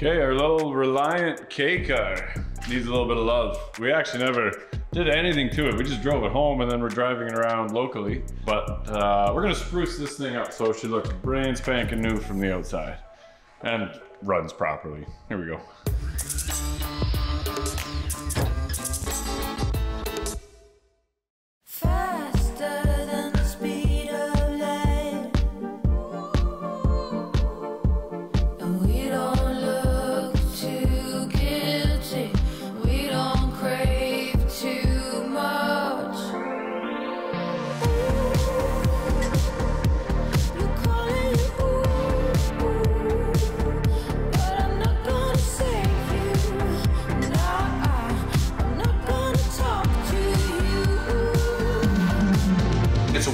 Okay, our little Reliant K car needs a little bit of love. We actually never did anything to it. We just drove it home and then we're driving it around locally. But uh, we're gonna spruce this thing up so she looks brand spanking new from the outside and runs properly. Here we go.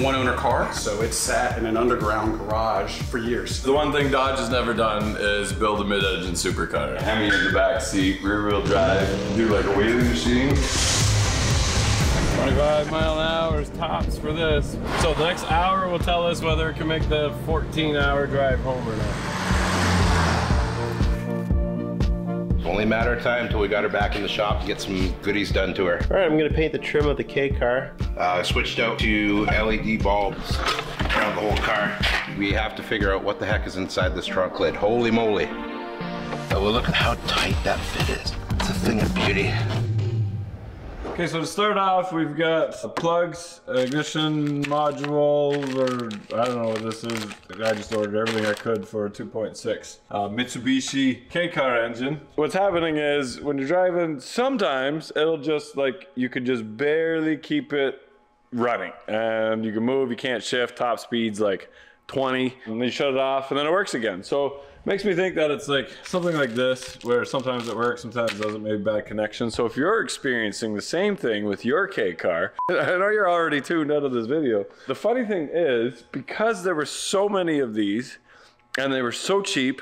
One owner car, so it's sat in an underground garage for years. The one thing Dodge has never done is build a mid-engine supercar. Hemi in the back seat, rear wheel drive, do like a wheelie machine. 25 mile an hour is tops for this. So the next hour will tell us whether it can make the 14 hour drive home or not. Only a matter of time until we got her back in the shop to get some goodies done to her. All right, I'm gonna paint the trim of the K car. Uh, switched out to LED bulbs around the whole car. We have to figure out what the heck is inside this trunk lid. Holy moly. Oh, well, look at how tight that fit is. It's a thing of beauty. Okay, so to start off, we've got plugs, ignition module, or I don't know what this is. I just ordered everything I could for a 2.6 uh, Mitsubishi K-car engine. What's happening is when you're driving, sometimes it'll just like, you could just barely keep it running. And you can move, you can't shift, top speed's like 20, and then you shut it off, and then it works again. So makes me think that it's like something like this, where sometimes it works, sometimes it doesn't, maybe bad connection. So if you're experiencing the same thing with your K car, I know you're already tuned out of this video. The funny thing is, because there were so many of these, and they were so cheap,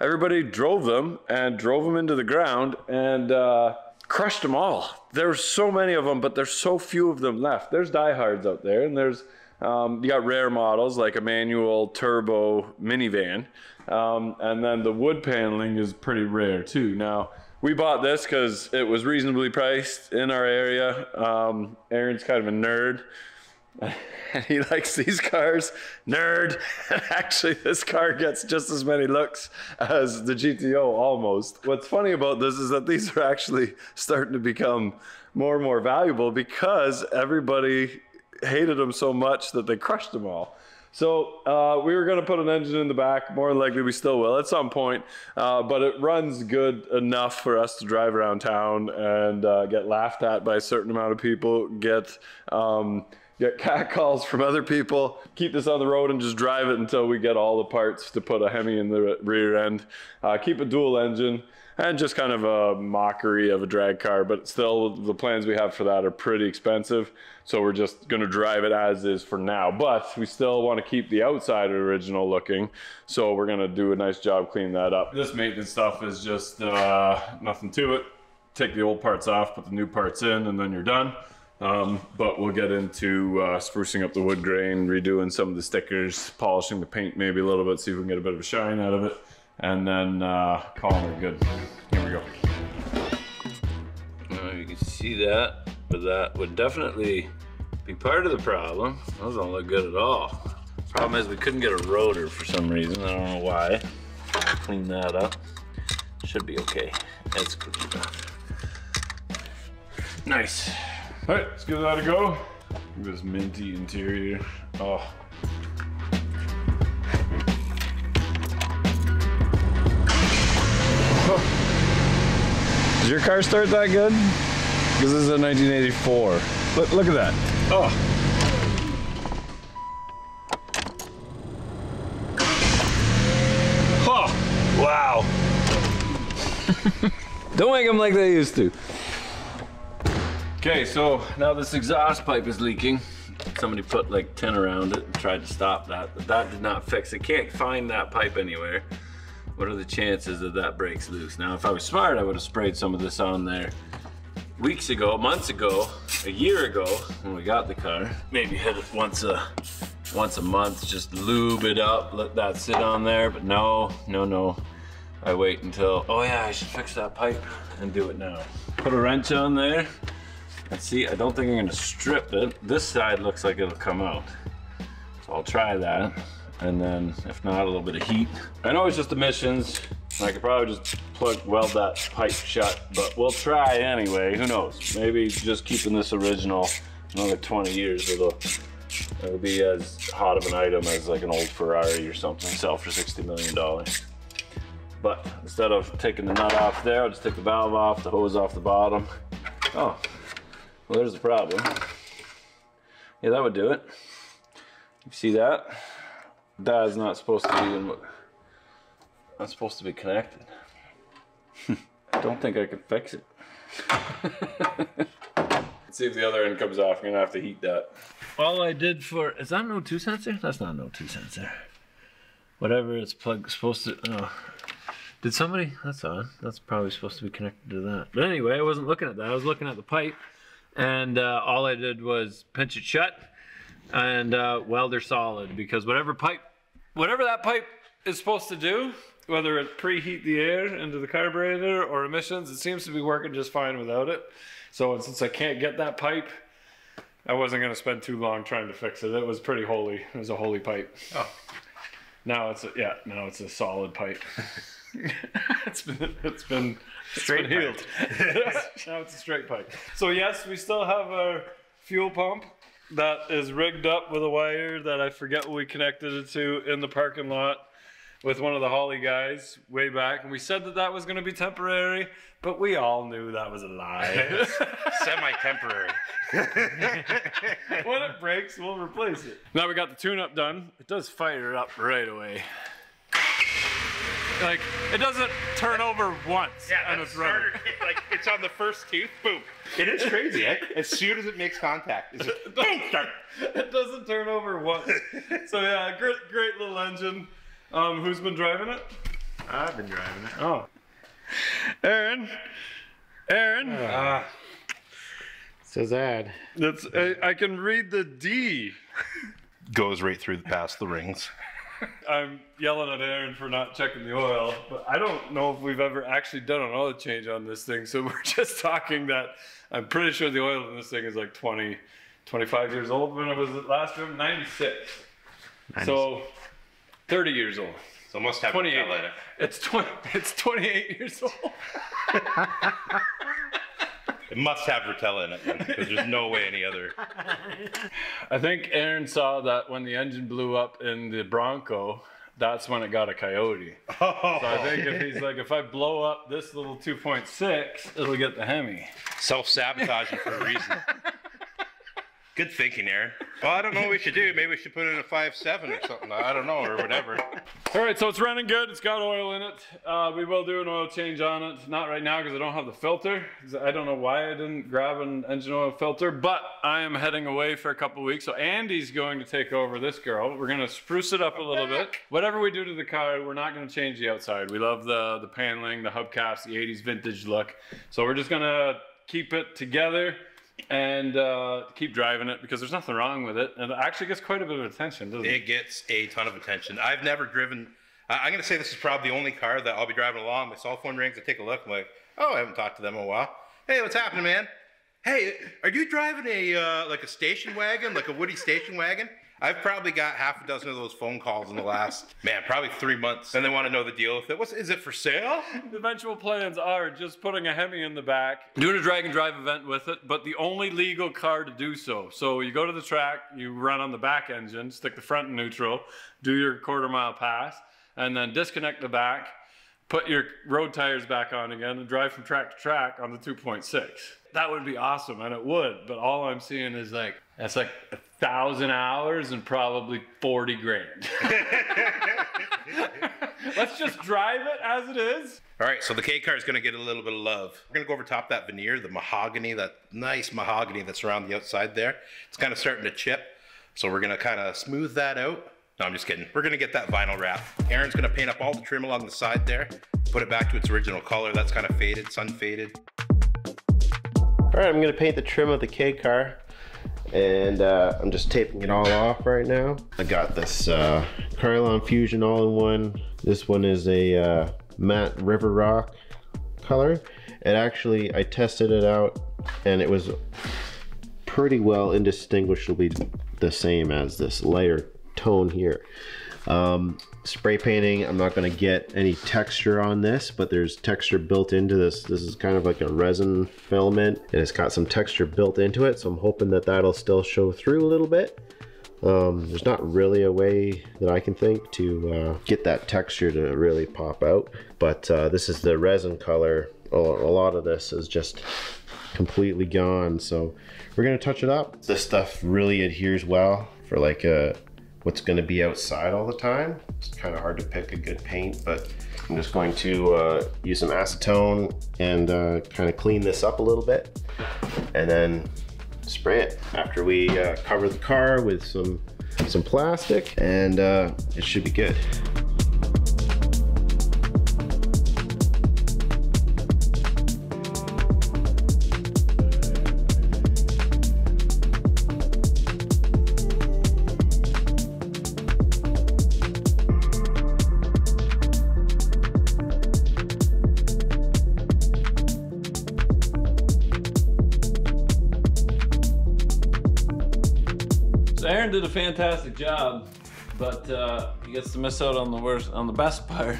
everybody drove them and drove them into the ground and uh, crushed them all. There's so many of them, but there's so few of them left. There's diehards out there, and there's um, you got rare models like a manual turbo minivan, um, and then the wood paneling is pretty rare too. Now we bought this because it was reasonably priced in our area. Um, Aaron's kind of a nerd. and he likes these cars. Nerd. And actually, this car gets just as many looks as the GTO almost. What's funny about this is that these are actually starting to become more and more valuable because everybody hated them so much that they crushed them all. So uh, we were going to put an engine in the back. More than likely, we still will at some point. Uh, but it runs good enough for us to drive around town and uh, get laughed at by a certain amount of people. Get um, get cat calls from other people. Keep this on the road and just drive it until we get all the parts to put a Hemi in the rear end. Uh, keep a dual engine and just kind of a mockery of a drag car, but still the plans we have for that are pretty expensive. So we're just gonna drive it as is for now, but we still wanna keep the outside original looking. So we're gonna do a nice job cleaning that up. This maintenance stuff is just uh, nothing to it. Take the old parts off, put the new parts in, and then you're done. Um, but we'll get into uh, sprucing up the wood grain, redoing some of the stickers, polishing the paint maybe a little bit, see if we can get a bit of a shine out of it and then uh, calling it good. Here we go. Well, you can see that, but that would definitely be part of the problem. Those don't look good at all. Problem is we couldn't get a rotor for some reason. I don't know why. Clean that up. Should be okay. That's good enough. Nice. All right, let's give that a go. Look at this minty interior. Oh. Does your car start that good? Because this is a 1984. Look, look at that. Oh. Huh. Wow. Don't make them like they used to. Okay, so now this exhaust pipe is leaking. Somebody put like tin around it and tried to stop that, but that did not fix it. Can't find that pipe anywhere. What are the chances that that breaks loose? Now, if I was smart, I would have sprayed some of this on there weeks ago, months ago, a year ago when we got the car. Maybe hit it once a once a month, just lube it up, let that sit on there. But no, no, no. I wait until, oh yeah, I should fix that pipe and do it now. Put a wrench on there. And see, I don't think I'm gonna strip it. This side looks like it'll come out. So I'll try that. And then if not, a little bit of heat. I know it's just emissions. I could probably just plug, weld that pipe shut, but we'll try anyway. Who knows? Maybe just keeping this original another 20 years, it'll, it'll be as hot of an item as like an old Ferrari or something, sell for 60 million dollars. But instead of taking the nut off there, I'll just take the valve off, the hose off the bottom. Oh, well, there's the problem. Yeah, that would do it. You see that? That is not supposed to be in. Supposed to be connected. I don't think I can fix it. Let's see if the other end comes off. I'm gonna have to heat that. All I did for is that no two sensor? That's not no two sensor. Whatever it's plug supposed to. Oh. Did somebody? That's on. That's probably supposed to be connected to that. But anyway, I wasn't looking at that. I was looking at the pipe, and uh, all I did was pinch it shut and uh, welder solid because whatever pipe, whatever that pipe is supposed to do, whether it preheat the air into the carburetor or emissions, it seems to be working just fine without it. So since I can't get that pipe, I wasn't gonna spend too long trying to fix it. It was pretty holy. It was a holy pipe. Oh. Now it's a, yeah. Now it's a solid pipe. it's been it's been straight healed. now it's a straight pipe. So yes, we still have our fuel pump that is rigged up with a wire that I forget what we connected it to in the parking lot with one of the Holley guys way back, and we said that that was going to be temporary, but we all knew that was a lie. Semi-temporary. when it breaks, we'll replace it. Now we got the tune-up done. It does fire up right away. Like it doesn't turn over once, and it's running. like it's on the first tooth. Boom. It is crazy. Eh? As soon as it makes contact, it's just, boom. Start. it doesn't turn over once. so yeah, great, great little engine. Um, who's been driving it? I've been driving it. Oh, Aaron. Aaron. Ah. Says ad. That's I, I can read the D. Goes right through past the rings. I'm yelling at Aaron for not checking the oil, but I don't know if we've ever actually done an oil change on this thing. So we're just talking that I'm pretty sure the oil in this thing is like 20, 25 years old when it was last driven, 96. So 30 years old. So must have 28. Nutella it. It's 20. It's 28 years old. It must have Rotella in it because there's no way any other. I think Aaron saw that when the engine blew up in the Bronco, that's when it got a Coyote. Oh. So I think if he's like, if I blow up this little 2.6, it'll get the Hemi. Self sabotaging for a reason. Good thinking, Aaron. Well, I don't know what we should do. Maybe we should put in a five seven or something. I don't know, or whatever. All right, so it's running good. It's got oil in it. Uh, we will do an oil change on it. Not right now because I don't have the filter. I don't know why I didn't grab an engine oil filter, but I am heading away for a couple weeks. So Andy's going to take over this girl. We're gonna spruce it up a little bit. Whatever we do to the car, we're not gonna change the outside. We love the the paneling, the hubcaps, the 80s vintage look. So we're just gonna keep it together and uh, keep driving it because there's nothing wrong with it. And it actually gets quite a bit of attention, doesn't it? It gets a ton of attention. I've never driven. I'm going to say this is probably the only car that I'll be driving along. My cell phone rings. I take a look. I'm like, oh, I haven't talked to them in a while. Hey, what's happening, man? Hey, are you driving a uh, like a station wagon, like a Woody station wagon? I've probably got half a dozen of those phone calls in the last man, probably three months, and they want to know the deal with it. What's is it for sale? The eventual plans are just putting a Hemi in the back, doing a drag and drive event with it, but the only legal car to do so. So you go to the track, you run on the back engine, stick the front in neutral, do your quarter mile pass, and then disconnect the back, put your road tires back on again, and drive from track to track on the 2.6. That would be awesome, and it would, but all I'm seeing is like, that's like a thousand hours and probably 40 grand. Let's just drive it as it is. All right, so the K car is going to get a little bit of love. We're going to go over top that veneer, the mahogany, that nice mahogany that's around the outside there. It's kind of starting to chip, so we're going to kind of smooth that out. No, I'm just kidding. We're going to get that vinyl wrap. Aaron's going to paint up all the trim along the side there, put it back to its original color. That's kind of faded, sun faded. All right, I'm gonna paint the trim of the K car. And uh, I'm just taping it all off right now. I got this uh, Krylon Fusion all-in-one. This one is a uh, matte river rock color. And actually, I tested it out and it was pretty well indistinguishably the same as this lighter tone here. Um, spray painting, I'm not going to get any texture on this, but there's texture built into this. This is kind of like a resin filament and it's got some texture built into it. So I'm hoping that that'll still show through a little bit. Um, there's not really a way that I can think to uh, get that texture to really pop out. But uh, this is the resin color. A a lot of this is just completely gone. So we're gonna touch it up. This stuff really adheres well for like a what's gonna be outside all the time. It's kind of hard to pick a good paint, but I'm just going to uh, use some acetone and uh, kind of clean this up a little bit, and then spray it after we uh, cover the car with some some plastic, and uh, it should be good. Fantastic job, but uh, he gets to miss out on the worst, on the best part.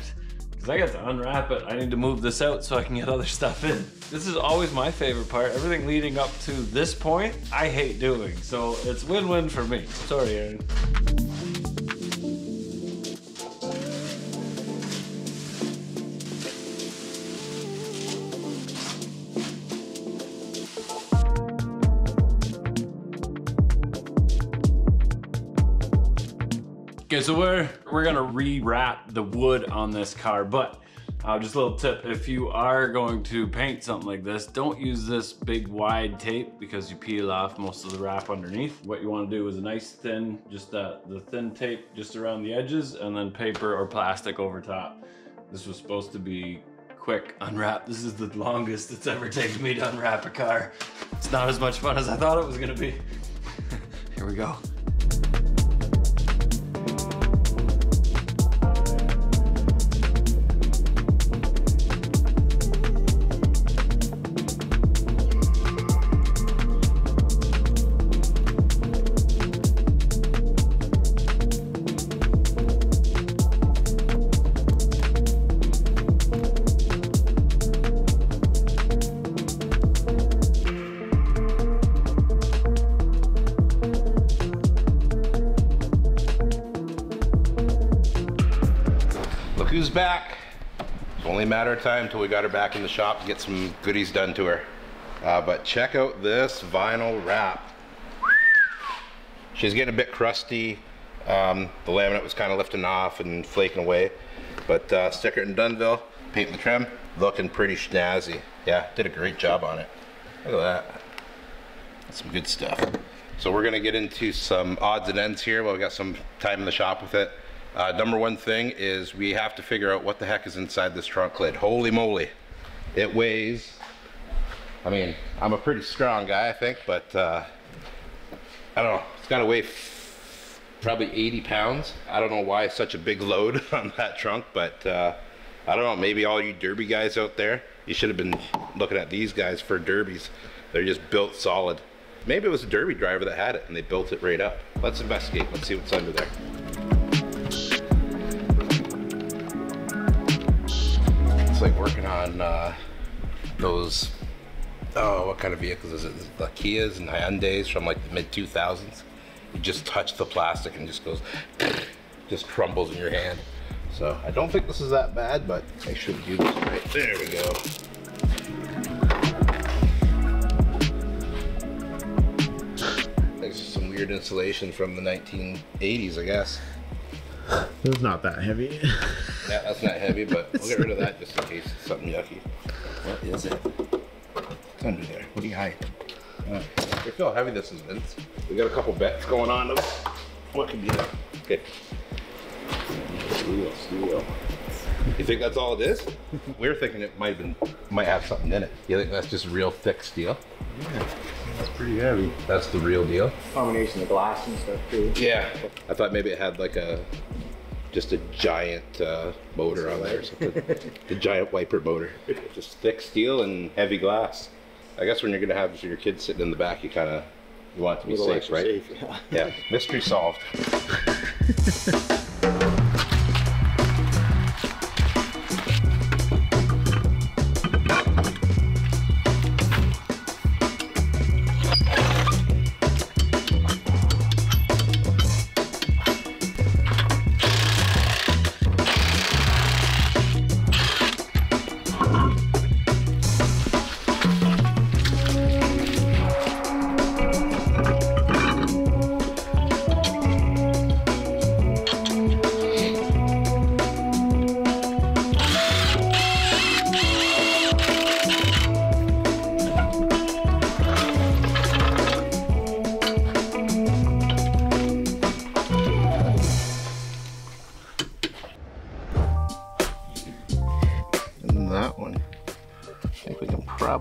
Because I got to unwrap it. I need to move this out so I can get other stuff in. This is always my favorite part. Everything leading up to this point, I hate doing. So it's win-win for me. Sorry, Aaron. So we're we're gonna rewrap the wood on this car, but uh, just a little tip: if you are going to paint something like this, don't use this big wide tape because you peel off most of the wrap underneath. What you want to do is a nice thin, just the thin tape just around the edges, and then paper or plastic over top. This was supposed to be quick unwrap. This is the longest it's ever taken me to unwrap a car. It's not as much fun as I thought it was gonna be. Here we go. Only a matter of time until we got her back in the shop to get some goodies done to her. Uh, but check out this vinyl wrap. She's getting a bit crusty. Um, the laminate was kind of lifting off and flaking away. But uh, sticker in Dunnville, painting the trim, looking pretty snazzy. Yeah, did a great job on it. Look at that. That's some good stuff. So we're gonna get into some odds and ends here. Well, we got some time in the shop with it. Uh, number one thing is we have to figure out what the heck is inside this trunk lid. Holy moly. It weighs, I mean, I'm a pretty strong guy, I think, but uh, I don't know. It's gotta weigh probably 80 pounds. I don't know why it's such a big load on that trunk, but uh, I don't know. Maybe all you derby guys out there, you should have been looking at these guys for derbies. They're just built solid. Maybe it was a derby driver that had it and they built it right up. Let's investigate. Let's see what's under there. Like working on uh, those. Oh, what kind of vehicles is it? The Kias and Hyundai's from like the mid 2000s. You just touch the plastic and just goes, just crumbles in your hand. So I don't think this is that bad, but I should do this right. There we go. There's some weird insulation from the 1980s, I guess. It's not that heavy. Yeah, that's not heavy, but we'll get rid of that just in case it's something yucky. What is it? It's under there. What do you hide? Uh, feel how heavy this is, Vince. We got a couple bets going on. What could be that? Okay. Steel, steel. You think that's all it is? we were thinking it might have been, might have something in it. You think that's just real thick steel? It's pretty heavy. That's the real deal? Combination of glass and stuff too. Yeah. I thought maybe it had like a just a giant uh, motor on there or something. the giant wiper motor. Just thick steel and heavy glass. I guess when you're gonna have your kids sitting in the back, you kind of you want it to be safe, right? safe, yeah. Yeah. Mystery solved.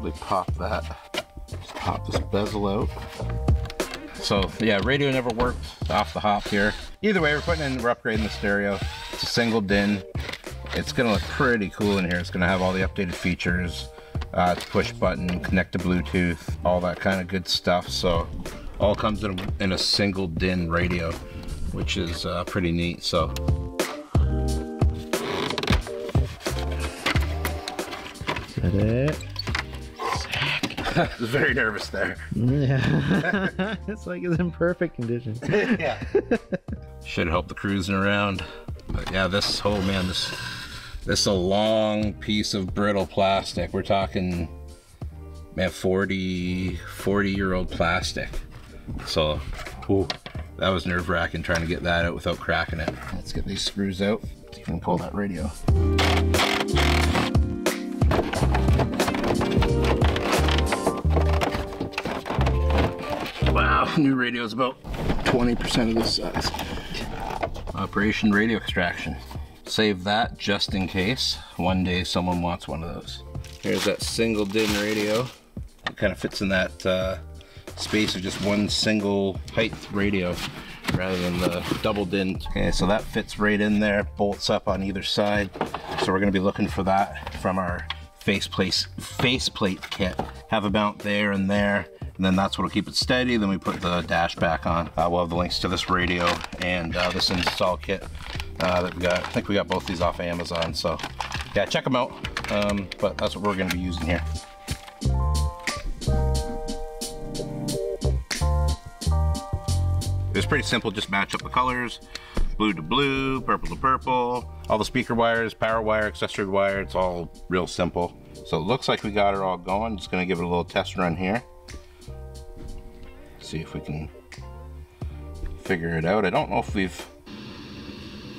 probably pop that. Just pop this bezel out. So yeah, radio never worked off the hop here. Either way, we're putting in, we're upgrading the stereo. It's a single din. It's gonna look pretty cool in here. It's gonna have all the updated features. Uh, it's push button, connect to Bluetooth, all that kind of good stuff. So all comes in a, in a single din radio, which is uh, pretty neat. So Is that it? I was very nervous there. Yeah. it's like it's in perfect condition. yeah. Should help the cruising around. But yeah, this oh man, this this is a long piece of brittle plastic. We're talking man 40 40 year old plastic. So ooh, that was nerve wracking trying to get that out without cracking it. Let's get these screws out. See if we can pull that radio. new radio is about 20% of this size. Operation Radio Extraction. Save that just in case one day someone wants one of those. Here's that single din radio. It kind of fits in that uh, space of just one single height radio rather than the double din. Okay, so that fits right in there, bolts up on either side. So we're gonna be looking for that from our faceplate faceplate kit. Have a mount there and there, and then that's what'll keep it steady. Then we put the dash back on. Uh, we'll have the links to this radio and uh, this install kit uh, that we got. I think we got both these off of Amazon. So yeah, check them out. Um, but that's what we're gonna be using here. It's pretty simple, just match up the colors, blue to blue, purple to purple, all the speaker wires, power wire, accessory wire, it's all real simple. So it looks like we got it all going. Just gonna give it a little test run here. See if we can figure it out. I don't know if we've,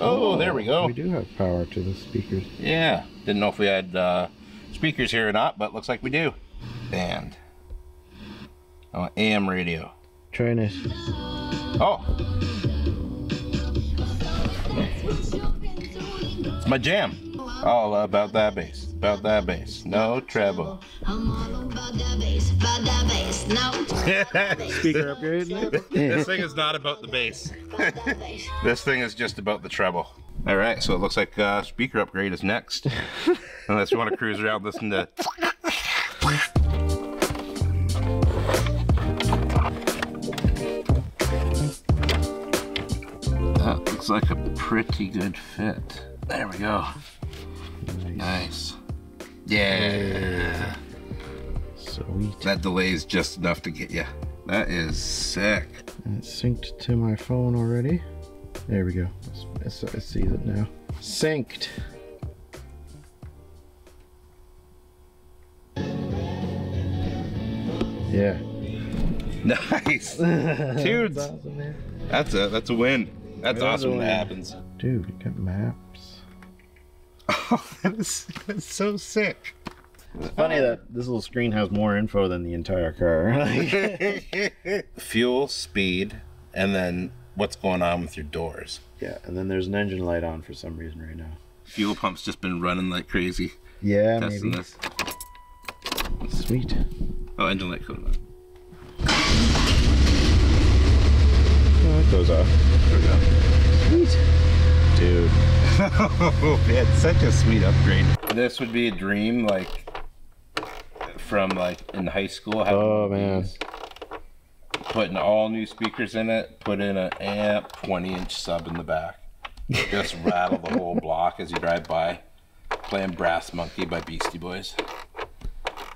oh, there we go. We do have power to the speakers. Yeah, didn't know if we had uh, speakers here or not, but looks like we do. Band. Oh, AM radio. Trying to. Oh. It's my jam. All about that bass. About that bass. No treble. I'm all about that bass, about that bass, no Speaker upgrade. this thing is not about the bass. this thing is just about the treble. All right, so it looks like uh, speaker upgrade is next. Unless you want to cruise around, listen to. That looks like a pretty good fit. There we go. Nice. Yeah. Sweet. That delay is just enough to get you. That is sick. And it's synced to my phone already. There we go. It's, it's, it sees it now. Synced. Yeah. Nice. Dude, That's awesome, that's a that's a win. That's That is awesome when that happens. Dude, you got maps. Oh, that is that's so sick. It's funny that this little screen has more info than the entire car. Fuel, speed, and then what's going on with your doors. yeah, and then there's an engine light on for some reason right now. Fuel pump's just been running like crazy. Yeah, testing maybe. this. Sweet. Oh, engine light code on. Oh, it goes off. There we go. Sweet. Dude. Oh man, such a sweet upgrade. This would be a dream, like from like in high school. having Oh, one of man. Putting all new speakers in it, put in an amp, 20 inch sub in the back. Just rattle the whole block as you drive by. Playing Brass Monkey by Beastie Boys.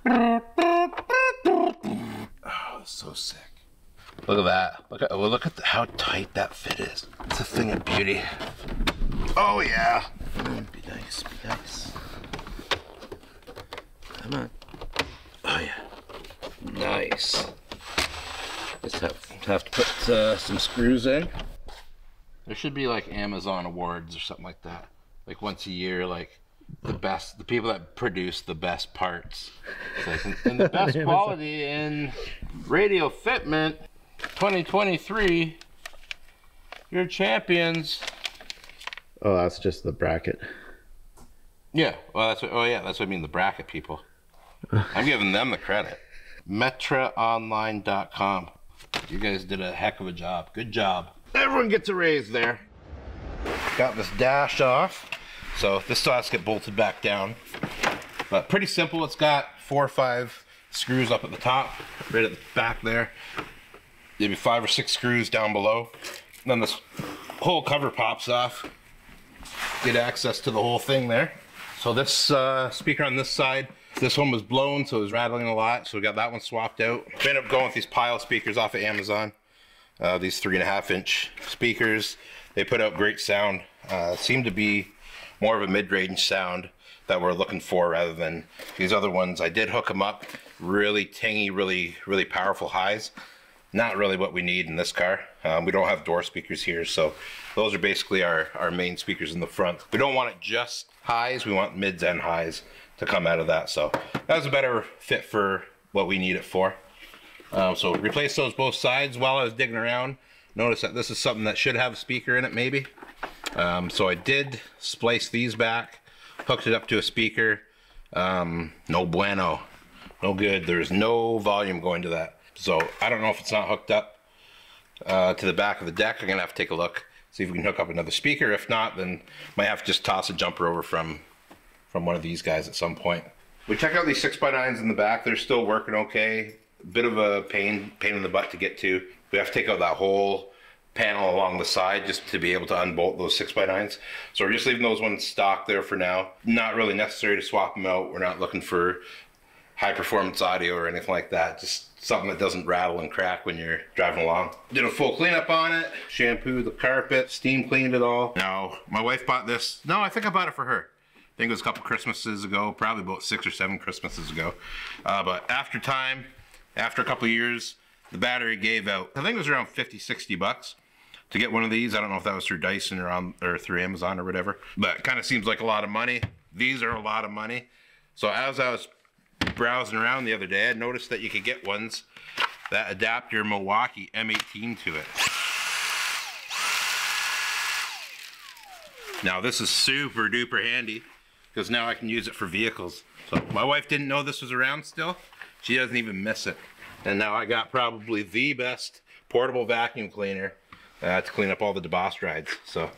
Oh, so sick. Look at that. Look at well, look at the, how tight that fit is. It's a thing of beauty. Oh yeah. Mm, Be nice, be nice. Come on. Oh yeah. Nice. Just have have to put uh, some screws in. There should be like Amazon awards or something like that. Like once a year, like the best, the people that produce the best parts, like, and- and the best quality in radio fitment 2023. You're champions. Oh, that's just the bracket. Yeah, well, that's what, oh yeah, that's what I mean. The bracket people. I'm giving them the credit. MetraOnline.com. You guys did a heck of a job. Good job. Everyone gets a raise there. Got this dash off, so this still has to get bolted back down. But pretty simple. It's got four or five screws up at the top, right at the back there. Maybe five or six screws down below. then this whole cover pops off. Get access to the whole thing there. So this uh, speaker on this side, this one was blown, so it was rattling a lot. So we got that one swapped out. We ended up going with these Pyle speakers off of Amazon. Uh, these three and a half inch speakers. They put out great sound. Uh, seem to be more of a mid-range sound that we're looking for rather than these other ones. I did hook them up, really tingy, really, really powerful highs. Not really what we need in this car. Um, we don't have door speakers here, so those are basically our, our main speakers in the front. We don't want it just highs, we want mids and highs to come out of that. So that was a better fit for what we need it for. Um, so replace those both sides while I was digging around. Notice that this is something that should have a speaker in it maybe. Um, so I did splice these back, hooked it up to a speaker. Um, no bueno, no good. There's no volume going to that. So I don't know if it's not hooked up uh, to the back of the deck. I'm gonna have to take a look, see if we can hook up another speaker. If not, then might have to just toss a jumper over from from one of these guys at some point. We checked out these 6x9s in the back. They're still working okay. Bit of a pain pain in the butt to get to. We have to take out that whole panel along the side just to be able to unbolt those 6x9s. So we're just leaving those ones stock there for now. Not really necessary to swap them out. We're not looking for high performance audio or anything like that. Just something that doesn't rattle and crack when you're driving along. Did a full cleanup on it, shampoo the carpet, steam cleaned it all. Now, my wife bought this. No, I think I bought it for her. I think it was a couple Christmases ago, probably about six or seven Christmases ago. Uh, but after time, after a couple years, the battery gave out. I think it was around 50, 60 bucks to get one of these. I don't know if that was through Dyson or on or through Amazon or whatever, but kind of seems like a lot of money. These are a lot of money. So as I was browsing around the other day, I noticed that you could get ones that adapt your Milwaukee M18 to it. Now this is super duper handy because now I can use it for vehicles. So my wife didn't know this was around still. She doesn't even miss it. And now I got probably the best portable vacuum cleaner uh, to clean up all the DeBoss rides. So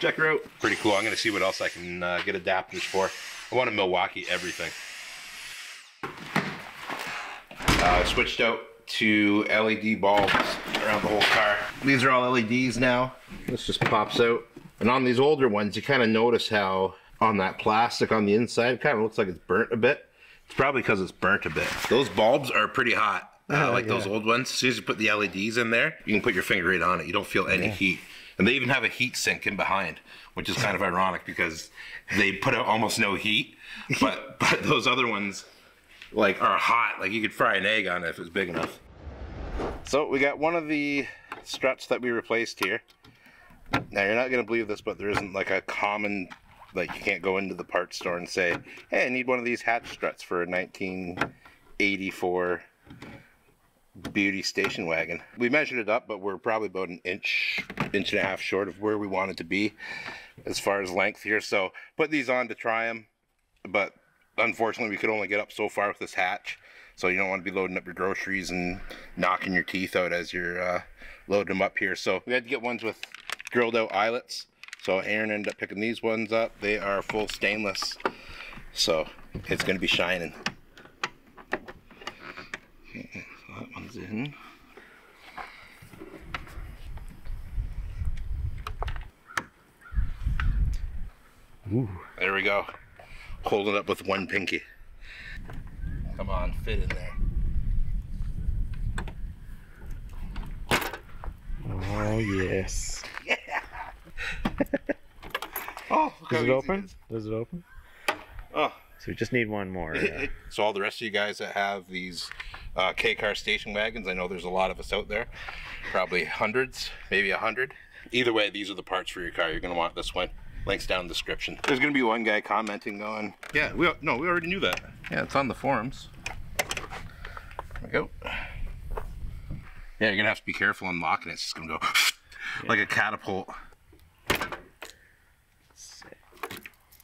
check her out. Pretty cool. I'm gonna see what else I can uh, get adapters for. I want a Milwaukee everything. Uh, switched out to LED bulbs around the whole car. These are all LEDs now. This just pops out. And on these older ones, you kind of notice how on that plastic on the inside, kind of looks like it's burnt a bit. It's probably because it's burnt a bit. Those bulbs are pretty hot. Uh, like those old ones. As soon as you put the LEDs in there, you can put your finger right on it. You don't feel any heat. And they even have a heat sink in behind, which is kind of ironic because they put out almost no heat. But but those other ones like are hot. Like you could fry an egg on it if it's big enough. So we got one of the struts that we replaced here. Now you're not gonna believe this, but there isn't like a common like you can't go into the parts store and say, "Hey, I need one of these hatch struts for a 1984 beauty station wagon." We measured it up, but we're probably about an inch, inch and a half short of where we wanted to be as far as length here. So put these on to try them, but unfortunately we could only get up so far with this hatch. So you don't want to be loading up your groceries and knocking your teeth out as you're uh, loading them up here. So we had to get ones with drilled out eyelets. So Aaron ended up picking these ones up. They are full stainless. So it's gonna be shining. Okay, so that one's in. There we go. Holding up with one pinky. Come on, fit in there. Oh yes. Yeah. Oh, Does it open? Does it open? Oh. So we just need one more. yeah. So all the rest of you guys that have these uh, K-car station wagons, I know there's a lot of us out there, probably hundreds, maybe a hundred. Either way, these are the parts for your car. You're gonna want this one. Links down in the description. There's gonna be one guy commenting going, "Yeah, we no, we already knew that. Yeah, it's on the forums." There we go. Yeah, you're gonna have to be careful unlocking it. It's just gonna go like a catapult.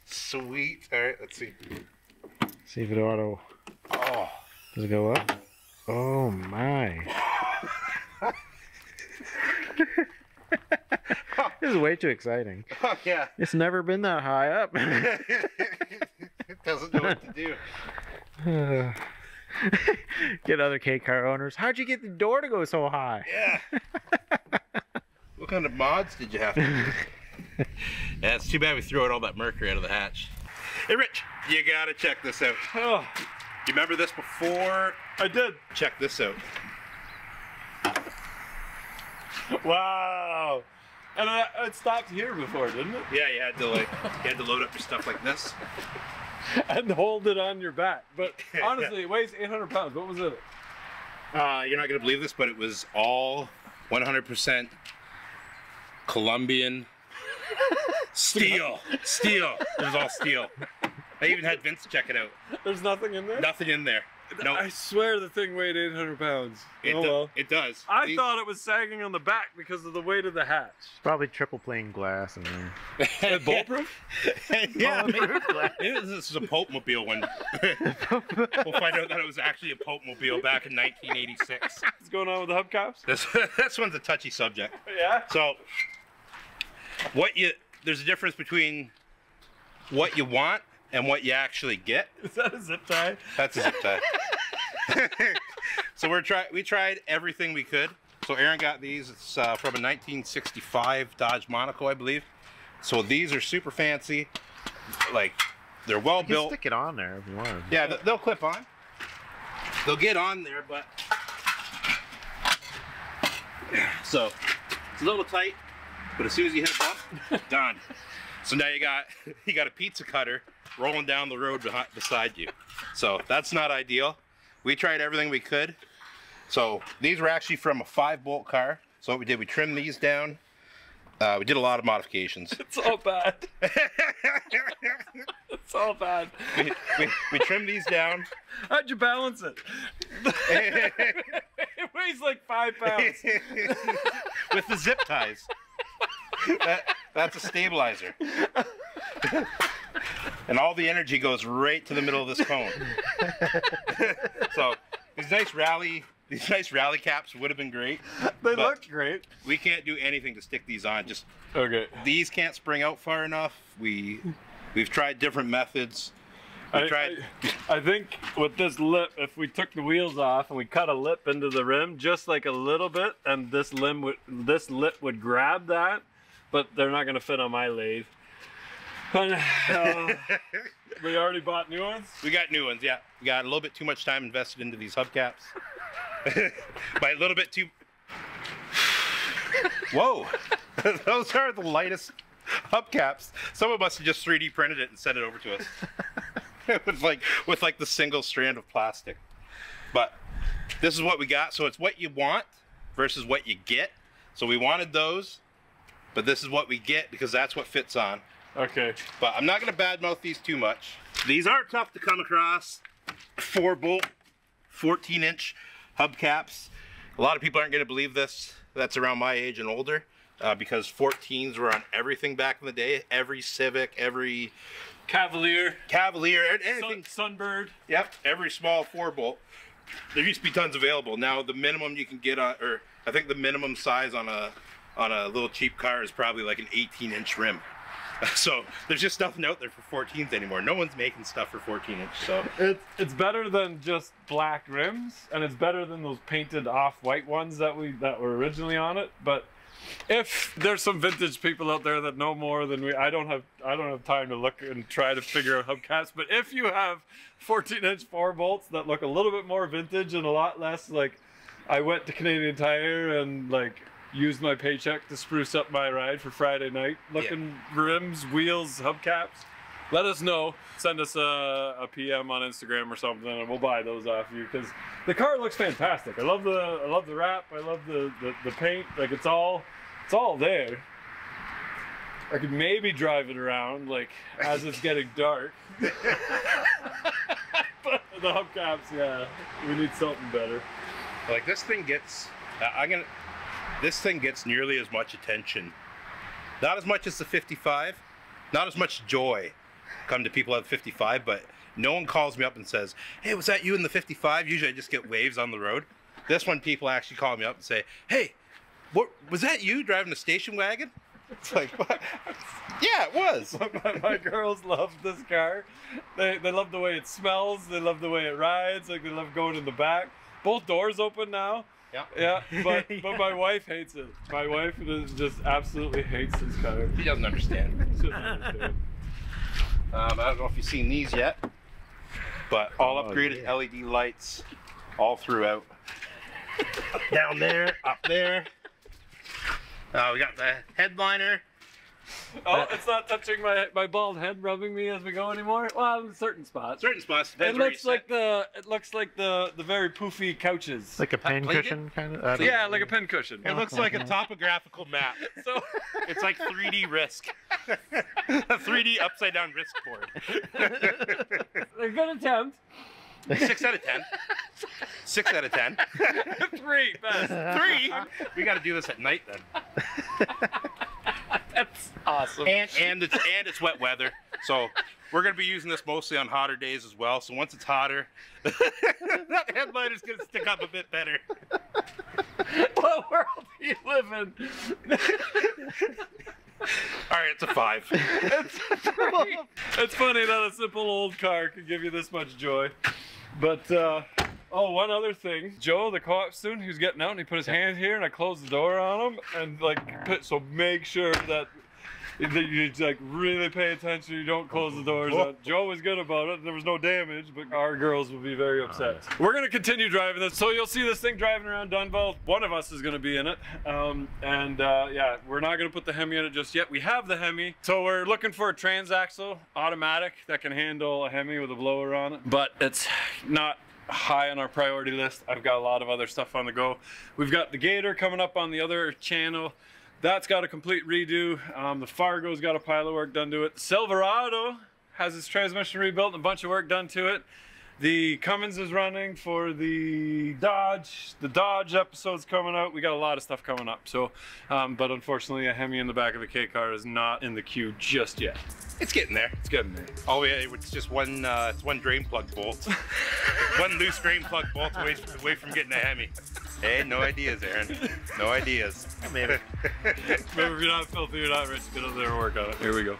Sweet. All right, let's see. See if it auto. Oh. Does it go up? Oh my. Oh, this is way too exciting. Oh yeah. It's never been that high up. it doesn't know what to do. get other K car owners. How'd you get the door to go so high? Yeah. what kind of mods did you have to do? yeah, it's too bad we threw out all that mercury out of the hatch. Hey, Rich, you gotta check this out. Oh, You remember this before? I did. Check this out. Wow. And I, it stopped here before, didn't it? Yeah, you had to like, you had to load up your stuff like this. And hold it on your back. But honestly, it weighs 800 pounds. What was it? Uh, you're not gonna believe this, but it was all 100% Colombian steel. Steel. It was all steel. I even had Vince check it out. There's nothing in there? Nothing in there. No, I swear the thing weighed 800 pounds. it, oh do- well. it does. I These- thought it was sagging on the back because of the weight of the hatch. Probably triple pane glass and then. bulletproof? yeah, maybe, maybe this is a Pope Mobile one. we'll find out that it was actually a Pope Mobile back in 1986. What's going on with the hubcaps? This this one's a touchy subject. Yeah. So, what you there's a difference between what you want and what you actually get. Is that a zip tie? That's a zip tie. so we're try we tried everything we could. So Aaron got these. It's uh, from a 1965 Dodge Monaco, I believe. So these are super fancy. Like they're well You can built. stick it on there if you want. Yeah, th- they'll clip on. They'll get on there, but so it's a little tight. But as soon as you hit a bump, done. So now you got you got a pizza cutter rolling down the road behind, beside you. So that's not ideal. We tried everything we could. So these were actually from a five bolt car. So what we did, we trimmed these down. Uh, we did a lot of modifications. It's all bad. it's all bad. we, we, we trimmed these down. How'd you balance it? it weighs like five pounds. with the zip ties. That, that's a stabilizer. And all the energy goes right to the middle of this cone. so these nice rally, these nice rally caps would have been great. They But- look great. We can't do anything to stick these on. Just Okay. these can't spring out far enough. We we've tried different methods. We I, tried. I, I think with this lip, if we took the wheels off and we cut a lip into the rim, just like a little bit, and this limb would, this lip would grab that, but they're not gonna fit on my lathe. And, uh, we already bought new ones. We got new ones, yeah. We got a little bit too much time invested into these hubcaps. By a little bit too. Whoa! Those are the lightest hubcaps. Someone must have just 3D printed it and sent it over to us. with like with like the single strand of plastic. But this is what we got. So it's what you want versus what you get. So we wanted those, but this is what we get because that's what fits on. Okay. But I'm not going to badmouth these too much. These are tough to come across. Four bolt, 14 inch hubcaps. A lot of people aren't going to believe this. That's around my age and older. Uh, because 14s were on everything back in the day. Every Civic, every Cavalier, Cavalier, and Sun, anything. Sunbird. Yep, every small four bolt. There used to be tons available. Now the minimum you can get on, or I think the minimum size on a on a little cheap car is probably like an 18 inch rim. So there's just nothing out there for 14s anymore. No one's making stuff for 14 inch. So It's it's better than just black rims, and it's better than those painted off-white ones that we that were originally on it. But if there's some vintage people out there that know more than we, I don't have I don't have time to look and try to figure out hubcaps. But if you have 14-inch four bolts that look a little bit more vintage and a lot less like, I went to Canadian Tire and like used my paycheck to spruce up my ride for Friday night, looking rims, wheels, hubcaps let us know. Send us a, a PM on Instagram or something, and we'll buy those off you because the car looks fantastic. I love the I love the wrap. I love the, the the paint. Like it's all it's all there. I could maybe drive it around like as it's getting dark. but the hubcaps, yeah, we need something better. like this thing gets, uh, I'm gonna, this thing gets nearly as much attention. Not as much as the 55, not as much joy come to people at 55, but no one calls me up and says, hey, was that you in the 55? Usually I just get waves on the road. This one, people actually call me up and say, hey, what, was that you driving a station wagon? It's like, what? yeah, it was. my, my girls love this car. They, they love the way it smells. They love the way it rides. Like they love going in the back. Both doors open now. Yeah. Yeah, but but my wife hates it. My wife just absolutely hates this car. He doesn't understand. She doesn't understand. Um, I don't know if you've seen these yet, but all Oh, upgraded yeah. LED lights all throughout. Down there, up there. Uh, we got the headliner. Oh, it's not touching my my bald head, rubbing me as we go anymore. Well, in certain spots. Certain spots. It depends where you looks like sit. the it looks like the the very poofy couches. Like a pin Blanket? cushion kind of. yeah, like a pin cushion. It looks like a topographical map. So It's like 3D Risk. a 3D upside down Risk board. they're good attempt. Six out of ten. Six out of ten. Three best. Three. We got to do this at night then. That's awesome. and and it's and it's wet weather, so we're gonna be using this mostly on hotter days as well. So once it's hotter, that headliner's gonna stick up a bit better. what world do you live in? All right, it's a five. it's, it's funny that a simple old car could give you this much joy. But uh, oh, one other thing, Joe, the co-op student who's getting out, and he put his hand here, and I closed the door on him, and like, put, so make sure that. That you like really pay attention. You don't close the doors. on. Joe was good about it. There was no damage, but our girls will be very upset. We're gonna continue driving this, so you'll see this thing driving around Dunnville. One of us is gonna be in it, um, and uh, yeah, we're not gonna put the Hemi in it just yet. We have the Hemi, so we're looking for a transaxle automatic that can handle a Hemi with a blower on it, but it's not high on our priority list. I've got a lot of other stuff on the go. We've got the Gator coming up on the other channel. That's got a complete redo. Um, the Fargo's got a pile of work done to it. Silverado has its transmission rebuilt and a bunch of work done to it. The Cummins is running for the Dodge. The Dodge episode's coming out. We got a lot of stuff coming up. So, um, but unfortunately, a Hemi in the back of the K car is not in the queue just yet. It's getting there. It's getting there. Oh yeah, it's just one. Uh, it's one drain plug bolt. one loose drain plug bolt away, away from getting a Hemi. Hey, no ideas, Aaron. No ideas. Maybe. Remember, if you're not filthy, you're not rich. Get over there and work on it. Here we go.